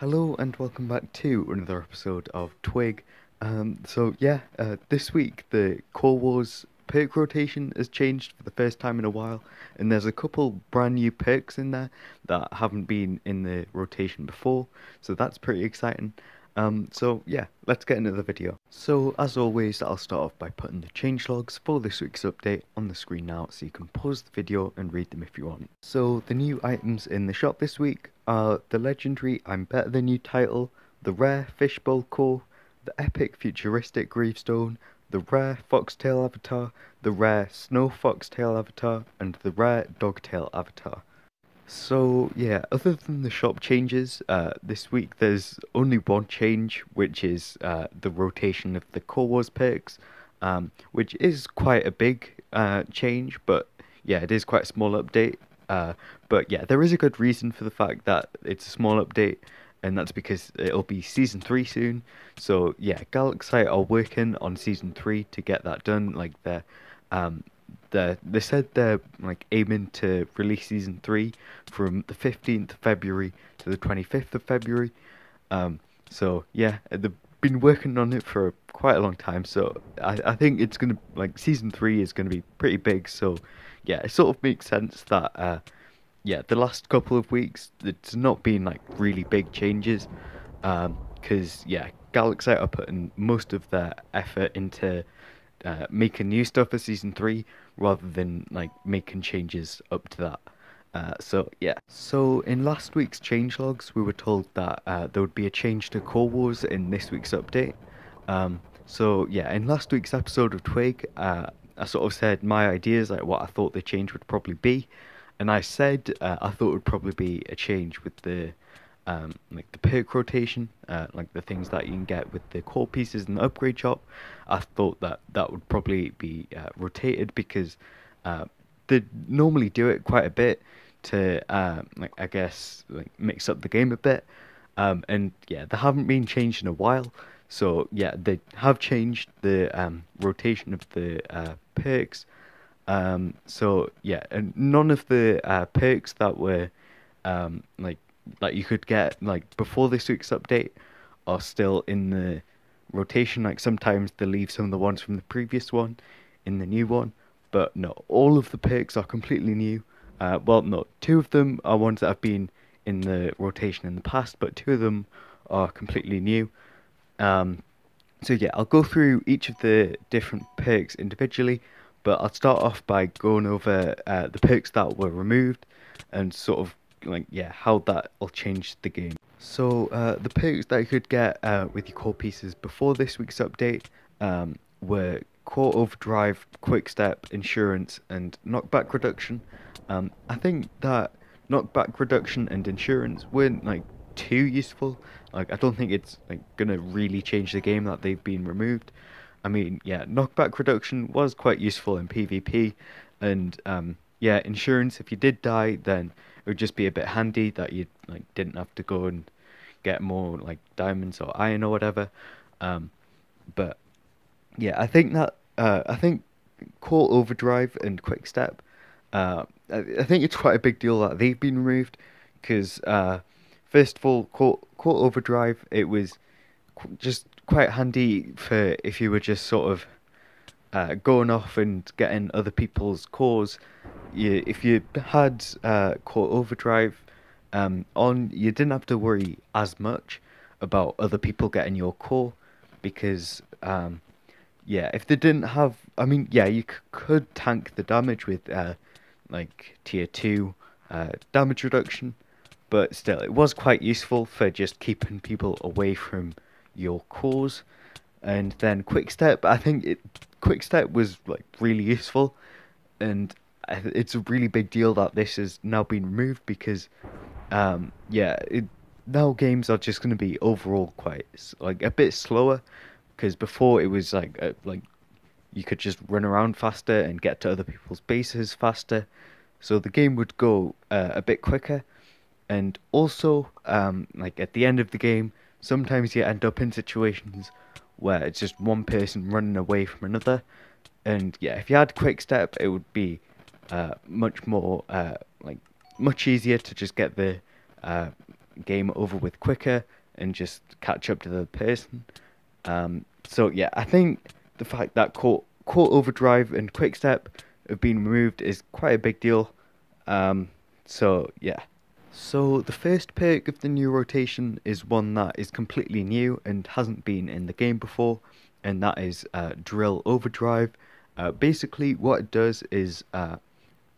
Hello and welcome back to another episode of Twig. Um, so yeah, uh, this week the Core Wars perk rotation has changed for the first time in a while, and there's a couple brand new perks in there that haven't been in the rotation before, so that's pretty exciting. Um, so yeah, let's get into the video. So as always, I'll start off by putting the change logs for this week's update on the screen now, so you can pause the video and read them if you want. So the new items in the shop this week are the legendary I'm Better Than You title, the rare Fishbowl Core, the epic futuristic Gravestone, the rare Foxtail avatar, the rare Snow Foxtail avatar, and the rare Dogtail avatar. So yeah, other than the shop changes, uh, this week there's only one change, which is uh, the rotation of the Core Wars perks, um, which is quite a big uh, change, but yeah, it is quite a small update. Uh, but yeah, there is a good reason for the fact that it's a small update, and that's because it'll be season three soon. So yeah, Galaxite are working on season three to get that done. Like they're um, they they said they're like aiming to release season three from the fifteenth of February to the twenty fifth of February. Um, so yeah, they've been working on it for quite a long time. So I I think it's gonna like season three is gonna be pretty big. So yeah, it sort of makes sense that uh, yeah, the last couple of weeks it's not been like really big changes. Um, because yeah, Galaxite are putting most of their effort into uh, making new stuff for season three rather than like making changes up to that. Uh, so yeah. So in last week's change logs, we were told that uh, there would be a change to Core Wars in this week's update. Um, so yeah, in last week's episode of Twig, uh, I sort of said my ideas, like what I thought the change would probably be, and I said uh, I thought it would probably be a change with the um, like the perk rotation, uh, like the things that you can get with the core pieces in the upgrade shop. I thought that that would probably be uh, rotated because uh, they normally do it quite a bit to, uh, like I guess, like mix up the game a bit. Um, and yeah, they haven't been changed in a while. So yeah, they have changed the um, rotation of the uh, perks. Um, so yeah, and none of the uh, perks that were um, like that you could get like before this week's update are still in the rotation. Like sometimes they leave some of the ones from the previous one in the new one, but no, all of the perks are completely new. Uh, well, no, two of them are ones that have been in the rotation in the past, but two of them are completely new. Um, so yeah, I'll go through each of the different perks individually, but I'll start off by going over uh, the perks that were removed and sort of like yeah how that will change the game. So uh, the perks that you could get uh, with your core pieces before this week's update um, were core overdrive, quick step, insurance, and knockback reduction. Um, I think that knockback reduction and insurance weren't like too useful. Like I don't think it's like gonna really change the game that they've been removed. I mean, yeah, knockback reduction was quite useful in PvP, and um, yeah, insurance. If you did die, then it would just be a bit handy that you like didn't have to go and get more like diamonds or iron or whatever. Um, but yeah, I think that uh, I think Core Overdrive and Quick Step. Uh, I, I think it's quite a big deal that they've been removed because uh, first of all, Core, Core Overdrive it was just quite handy for if you were just sort of uh, going off and getting other people's cores you, if you had uh, Overdrive um, on, you didn't have to worry as much about other people getting your core because, um, yeah, if they didn't have, I mean, yeah, you c- could tank the damage with uh, like tier two uh, damage reduction, but still, it was quite useful for just keeping people away from your cores. And then quick step, I think it quick step was like really useful, and it's a really big deal that this has now been removed because, um, yeah, it, now games are just going to be overall quite like a bit slower. Because before it was like uh, like you could just run around faster and get to other people's bases faster, so the game would go uh, a bit quicker, and also um, like at the end of the game, sometimes you end up in situations where it's just one person running away from another, and yeah, if you had quick step, it would be uh, much more uh, like much easier to just get the uh, game over with quicker and just catch up to the person. Um, so yeah, I think the fact that Core, Core Overdrive and Quickstep have been removed is quite a big deal. Um, so yeah. So the first perk of the new rotation is one that is completely new and hasn't been in the game before, and that is uh, Drill Overdrive. Uh, basically, what it does is uh,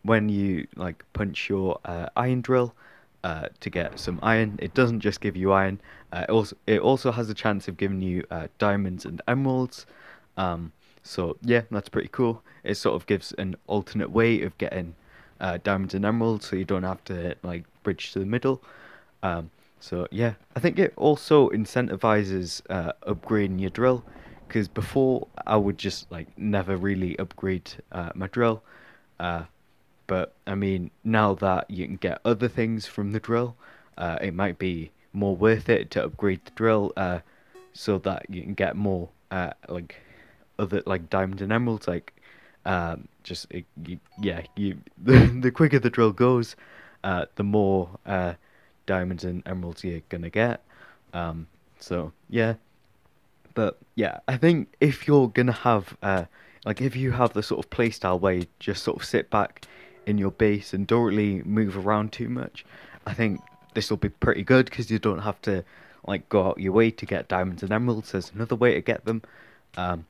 when you like punch your uh, iron drill uh, to get some iron, it doesn't just give you iron. Uh, it also it also has a chance of giving you diamonds and emeralds. Um, so yeah, that's pretty cool. It sort of gives an alternate way of getting uh, diamonds and emeralds, so you don't have to like bridge to the middle. Um, so yeah, I think it also incentivizes uh, upgrading your drill, because before I would just like never really upgrade uh, my drill. Uh, but I mean, now that you can get other things from the drill, uh, it might be more worth it to upgrade the drill uh, so that you can get more uh, like other like diamond and emeralds like um, just it, you, yeah you the, the quicker the drill goes uh, the more uh, diamonds and emeralds you're gonna get. Um, so yeah. But yeah I think if you're gonna have uh, like if you have the sort of playstyle where you just sort of sit back in your base and don't really move around too much I think this will be pretty good because you don't have to like go out your way to get diamonds and emeralds. There's another way to get them. Um,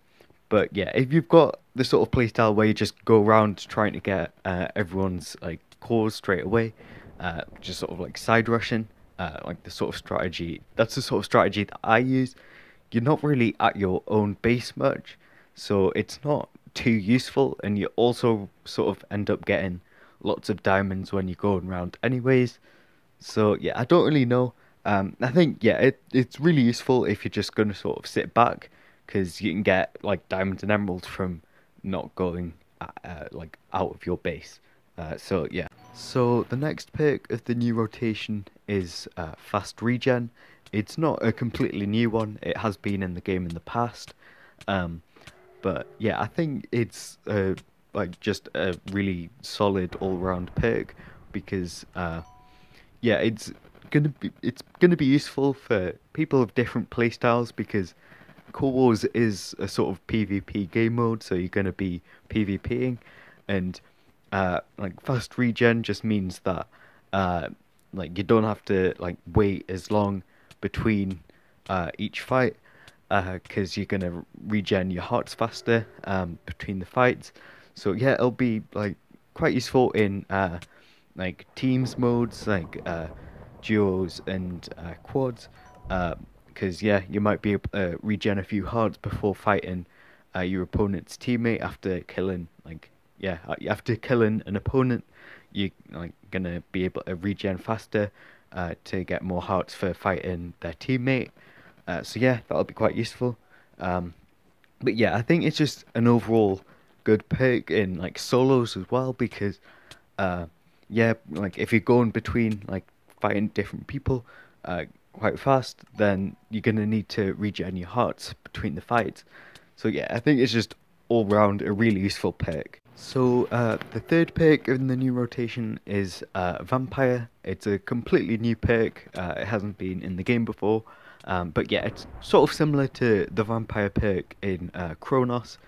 but yeah, if you've got the sort of playstyle where you just go around trying to get uh, everyone's like cores straight away, uh, just sort of like side rushing, uh, like the sort of strategy. That's the sort of strategy that I use. You're not really at your own base much, so it's not too useful, and you also sort of end up getting lots of diamonds when you're going around, anyways. So yeah, I don't really know. Um, I think yeah, it it's really useful if you're just gonna sort of sit back because you can get like diamonds and emeralds from not going uh, uh, like out of your base. Uh, so yeah. So the next perk of the new rotation is uh, fast regen. It's not a completely new one. It has been in the game in the past, um, but yeah, I think it's uh, like just a really solid all-round perk because uh, yeah, it's gonna be it's gonna be useful for people of different playstyles because Core Wars is a sort of PvP game mode, so you're going to be PvPing, and uh, like fast regen just means that uh, like you don't have to like wait as long between uh, each fight because uh, you're gonna regen your hearts faster um, between the fights. So yeah, it'll be like quite useful in uh, like teams modes, like uh, duos and quads because yeah, you might be able to uh, regen a few hearts before fighting uh, your opponent's teammate after killing like yeah uh, after killing an opponent, you're like gonna be able to regen faster uh, to get more hearts for fighting their teammate. Uh, so yeah, that'll be quite useful. Um, but yeah, I think it's just an overall good perk in like solos as well because uh, yeah, like if you're going between like fighting different people, quite fast, then you're gonna need to regen your hearts between the fights. So yeah, I think it's just all round a really useful pick. So uh, the third pick in the new rotation is uh, Vampire. It's a completely new pick. Uh, it hasn't been in the game before, um, but yeah, it's sort of similar to the Vampire pick in uh, Chronos.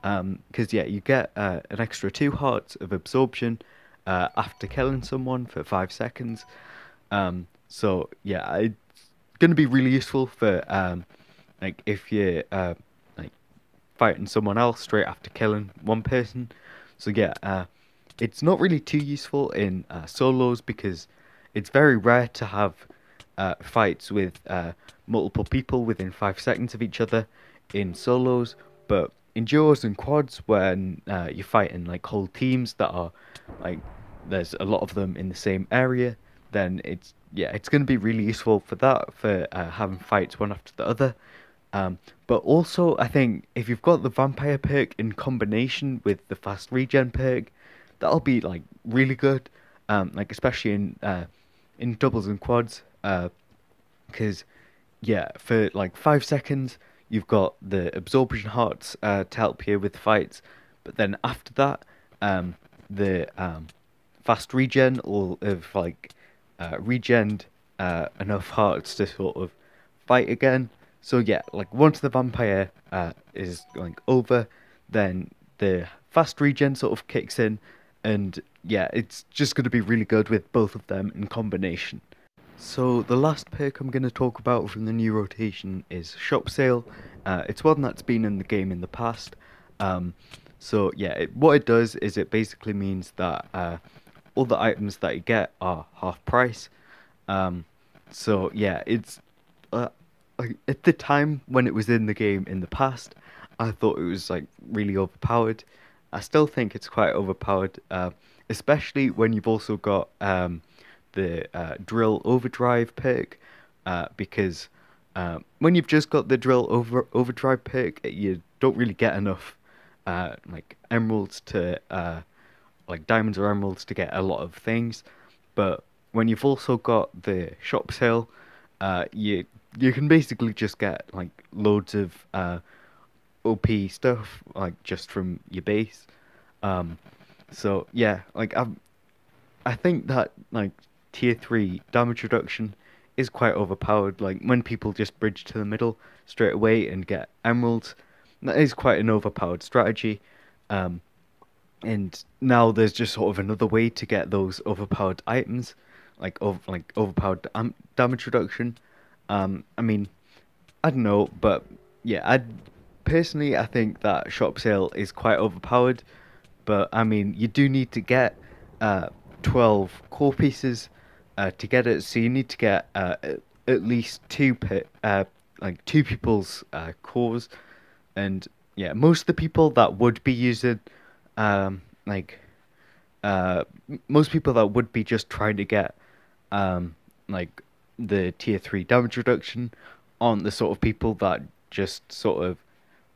Because um, yeah, you get uh, an extra two hearts of absorption uh, after killing someone for five seconds. Um, so yeah, I going to be really useful for um, like if you're uh, like fighting someone else straight after killing one person. So yeah, uh, it's not really too useful in uh, solos because it's very rare to have uh, fights with uh, multiple people within five seconds of each other in solos. But in duos and quads, when uh, you're fighting like whole teams that are like there's a lot of them in the same area, then it's yeah, it's going to be really useful for that, for uh, having fights one after the other. Um, but also, I think if you've got the vampire perk in combination with the fast regen perk, that'll be like really good. Um, like especially in uh, in doubles and quads, because uh, yeah, for like five seconds you've got the absorption hearts uh, to help you with fights, but then after that, um, the um, fast regen will have like uh, uh, enough hearts to sort of fight again. So yeah, like once the vampire uh, is like over, then the fast regen sort of kicks in, and yeah, it's just going to be really good with both of them in combination. So the last perk I'm going to talk about from the new rotation is Shop Sale. Uh, it's one that's been in the game in the past. Um, so yeah, it, what it does is it basically means that uh, all the items that you get are half price. Um, so yeah, it's uh, like at the time when it was in the game in the past, I thought it was like really overpowered. I still think it's quite overpowered, uh, especially when you've also got um, the uh, drill overdrive perk, uh, because uh, when you've just got the drill over overdrive perk, you don't really get enough uh, like emeralds to like diamonds or emeralds to get a lot of things, but when you've also got the shop sale, you you can basically just get like loads of OP stuff like just from your base. Um, so yeah, like I, I think that like tier three damage reduction is quite overpowered. Like when people just bridge to the middle straight away and get emeralds, that is quite an overpowered strategy. Um, and now there's just sort of another way to get those overpowered items, like over like overpowered um, damage reduction. Um, I mean, I don't know, but yeah, I'd personally, I think that shop sale is quite overpowered. But I mean, you do need to get uh, 12 core pieces uh, to get it. So you need to get uh, at least two uh, like two people's uh, cores, and yeah, most of the people that would be using um, like uh, most people that would be just trying to get um, like the tier three damage reduction aren't the sort of people that just sort of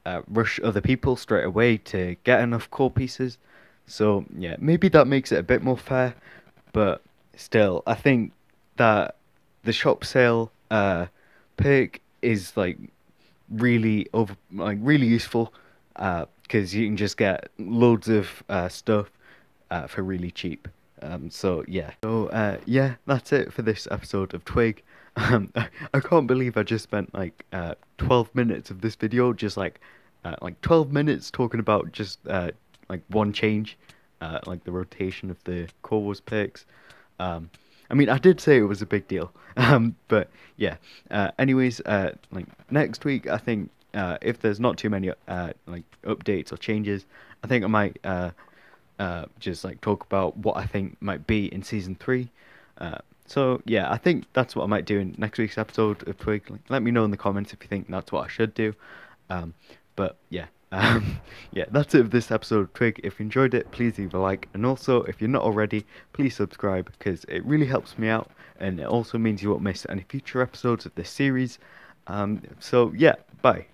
uh, rush other people straight away to get enough core pieces. So yeah, maybe that makes it a bit more fair, but still, I think that the shop sale uh, perk is like really over, like really useful because you can just get loads of uh, stuff uh, for really cheap. Um, so yeah, so uh, yeah, that's it for this episode of Twig. Um, I can't believe I just spent like uh, 12 minutes of this video just like uh, like 12 minutes talking about just uh, like one change, like the rotation of the Core Wars picks. Um, I mean, I did say it was a big deal, um, but yeah. Anyways, like next week, I think if there's not too many like updates or changes, I think I might just like talk about what I think might be in season three. So yeah, I think that's what I might do in next week's episode of Twig. Like, let me know in the comments if you think that's what I should do. Um, but yeah, um, yeah, that's it for this episode of Twig. If you enjoyed it, please leave a like, and also if you're not already, please subscribe because it really helps me out, and it also means you won't miss any future episodes of this series. Um, so yeah, bye.